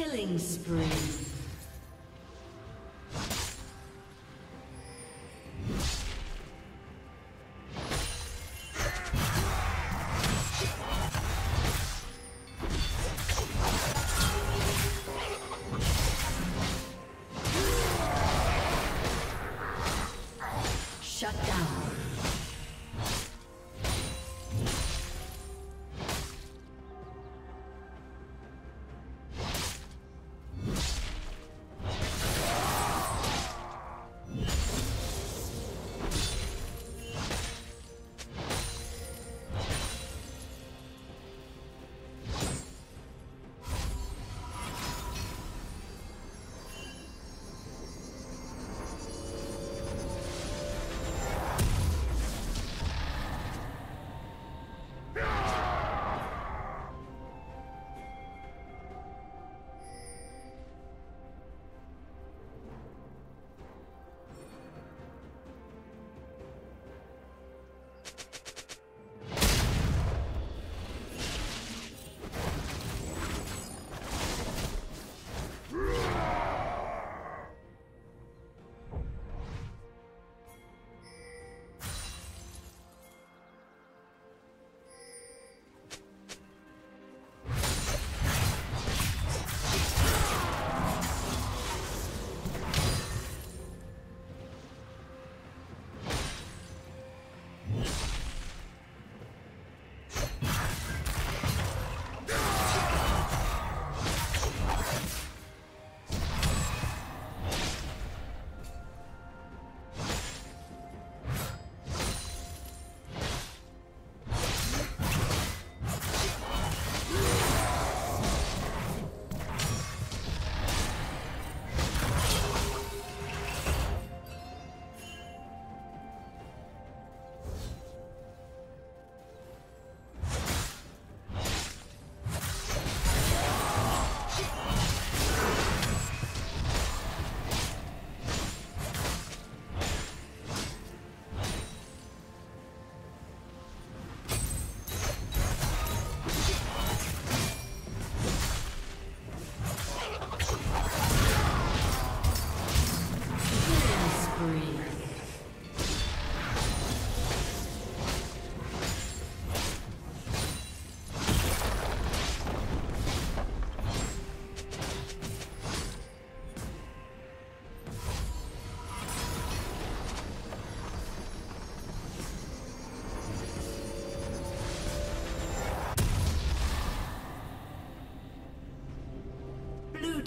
Killing spree.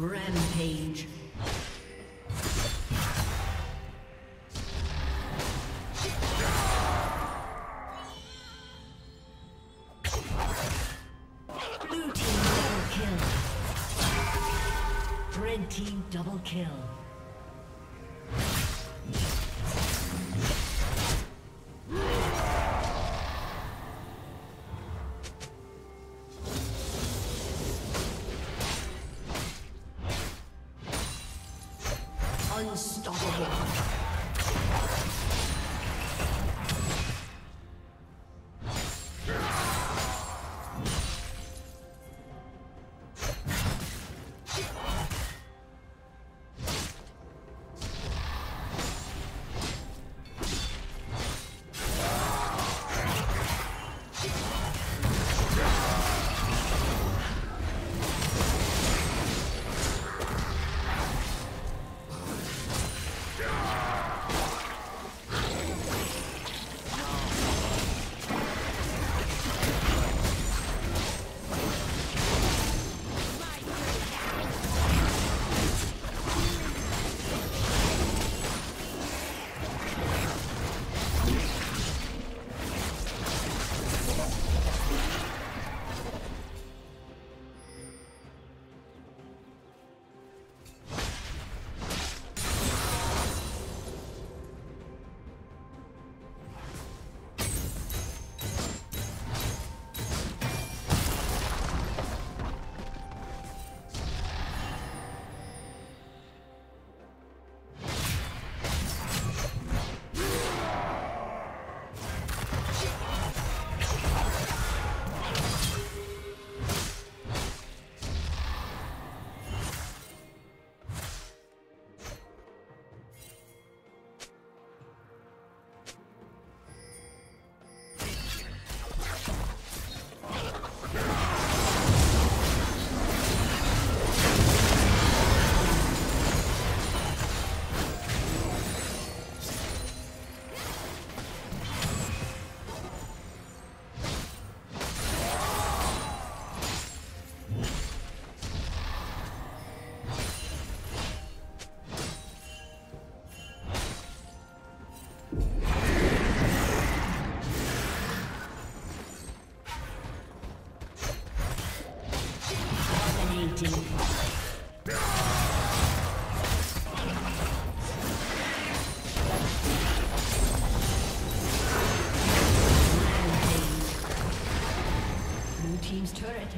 Rampage. Blue team double kill. Red team double kill.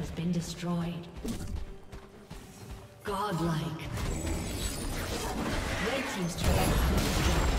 Has been destroyed. Godlike. Red team's turret has been destroyed.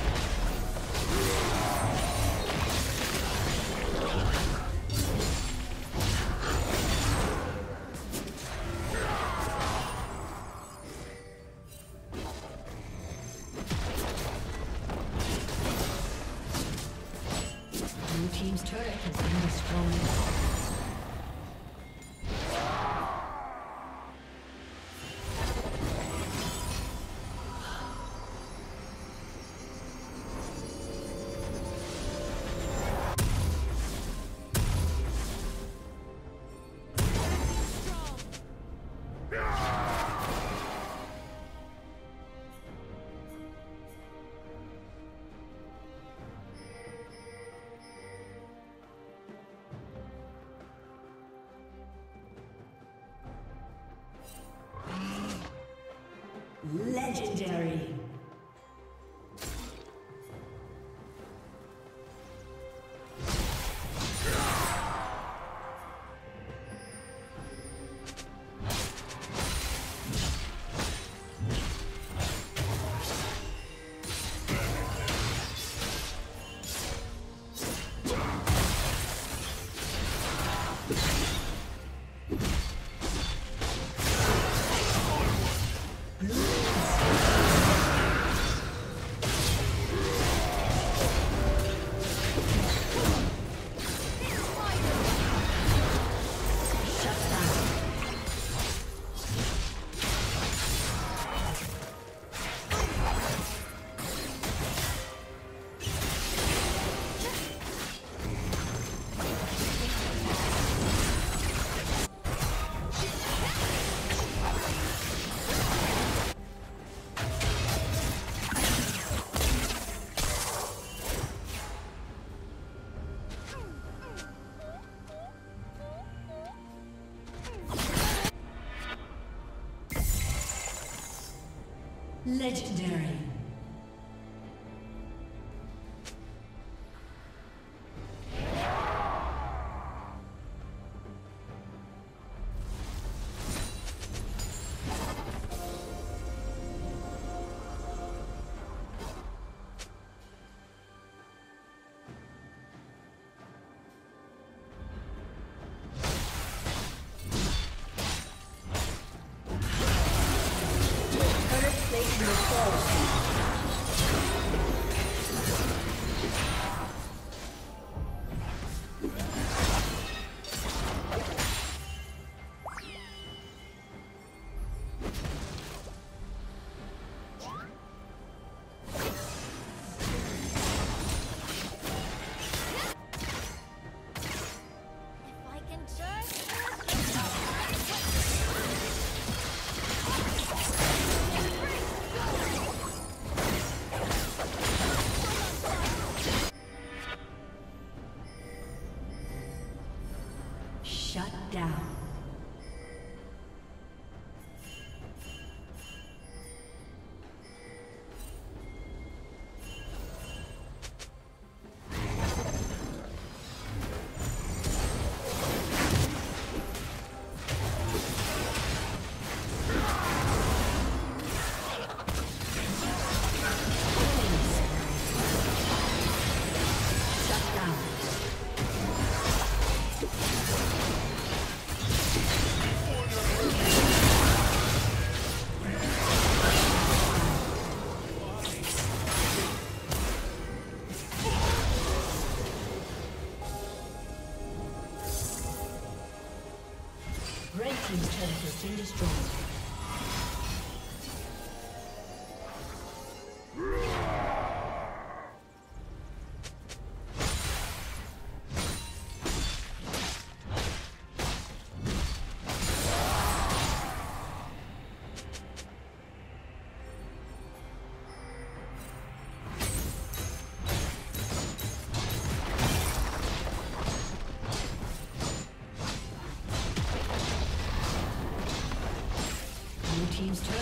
Legendary. Been team's turret.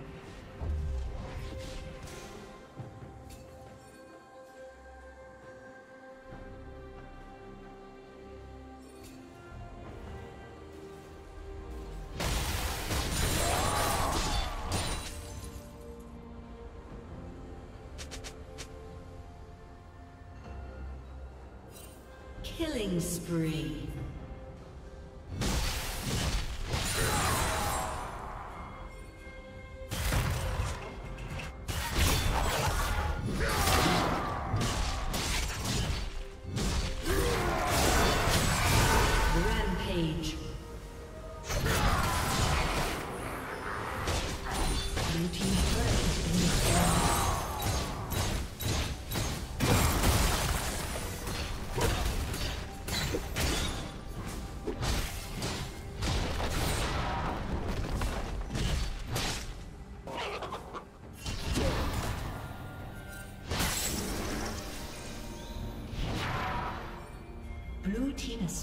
Killing spree.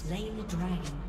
Slain the dragon.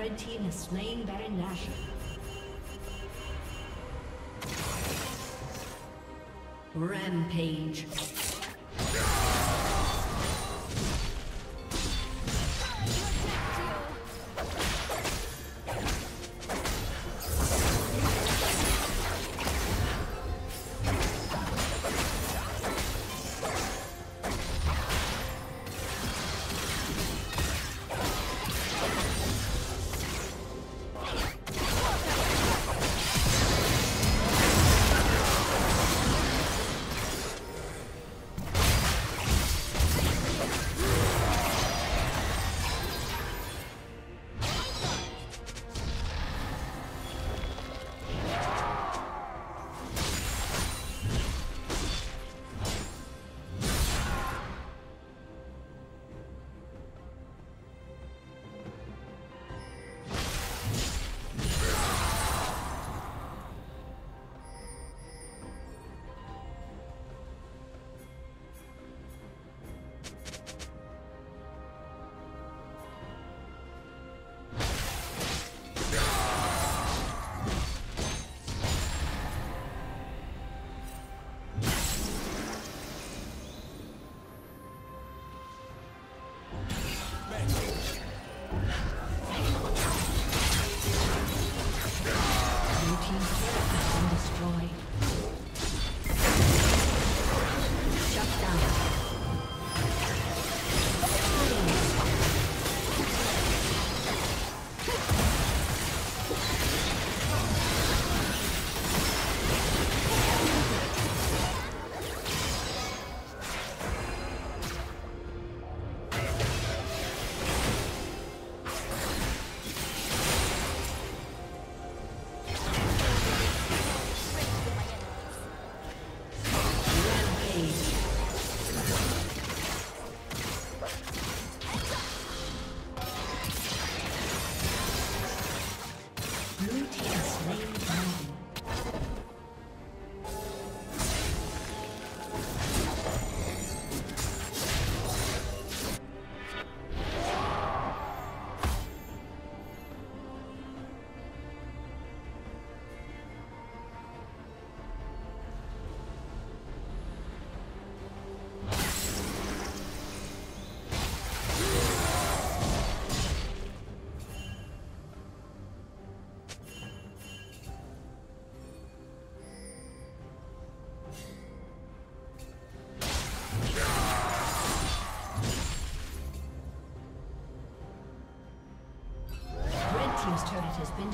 Red team has slain Baron Nashor. Rampage.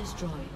Destroyed.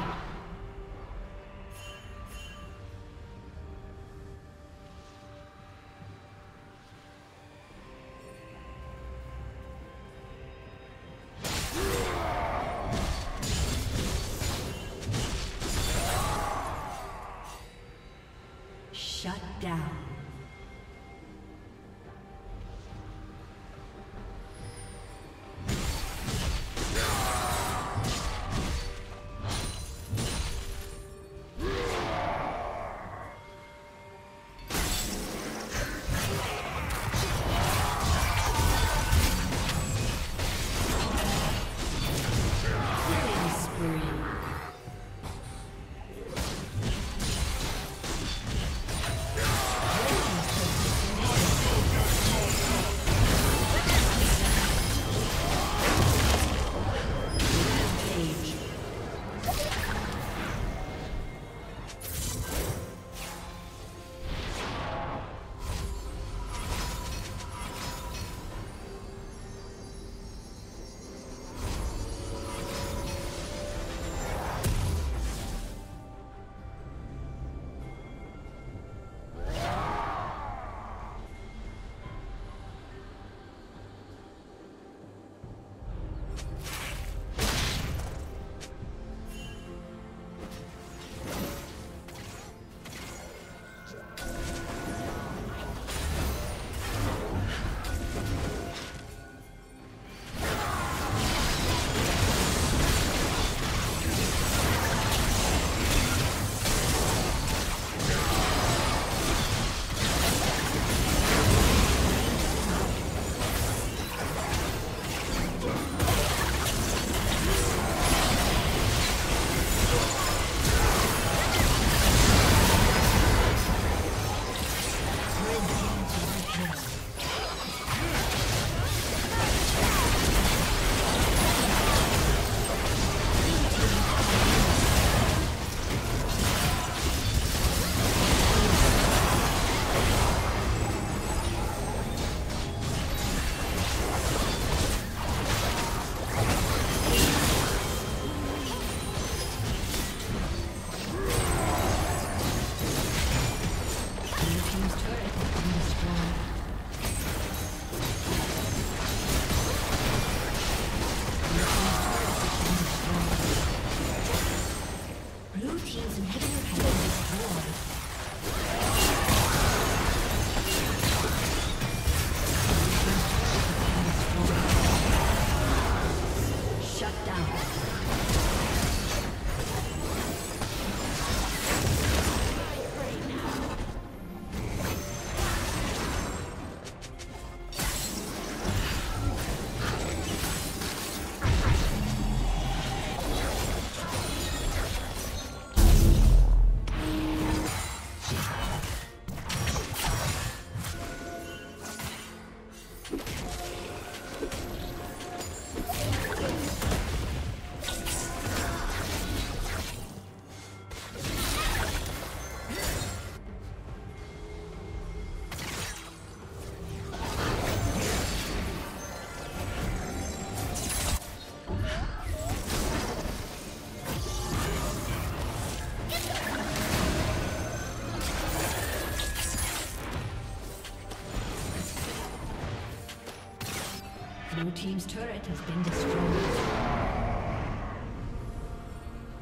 Blue Team's turret has been destroyed.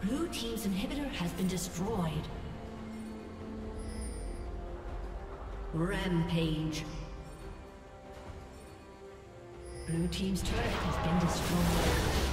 Blue Team's inhibitor has been destroyed. Rampage. Blue Team's turret has been destroyed.